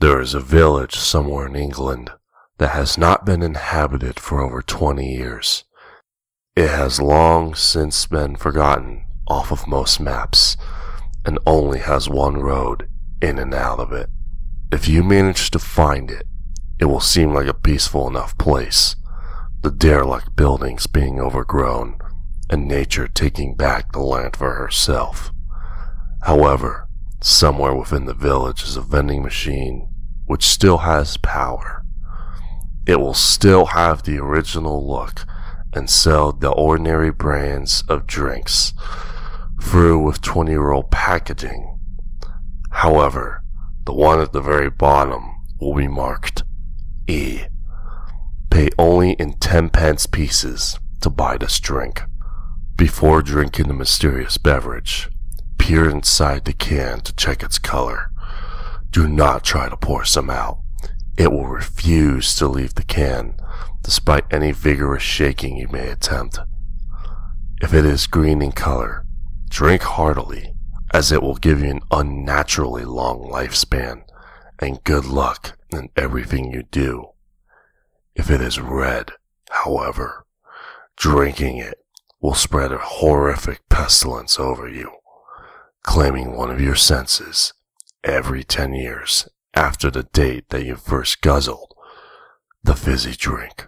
There is a village somewhere in England that has not been inhabited for over 20 years. It has long since been forgotten off of most maps and only has one road in and out of it. If you manage to find it, it will seem like a peaceful enough place, the derelict buildings being overgrown and nature taking back the land for herself. However, somewhere within the village is a vending machine which still has power. It will still have the original look and sell the ordinary brands of drinks through with 20 year old packaging. However, the one at the very bottom will be marked E. Pay only in 10 pence pieces to buy this drink. Before drinking the mysterious beverage, peer inside the can to check its color. Do not try to pour some out. It will refuse to leave the can, despite any vigorous shaking you may attempt. If it is green in color, drink heartily, as it will give you an unnaturally long lifespan and good luck in everything you do. If it is red, however, drinking it will spread a horrific pestilence over you, claiming one of your senses every 10 years after the date that you first guzzled the fizzy drink.